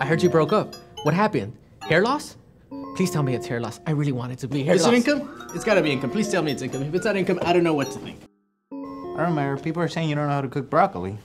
I heard you broke up. What happened? Hair loss? Please tell me it's hair loss. I really want it to be hair Is loss. it income? It's gotta be income. Please tell me it's income. If it's not income, I don't know what to think. I don't know, people are saying you don't know how to cook broccoli.